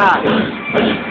Obrigado.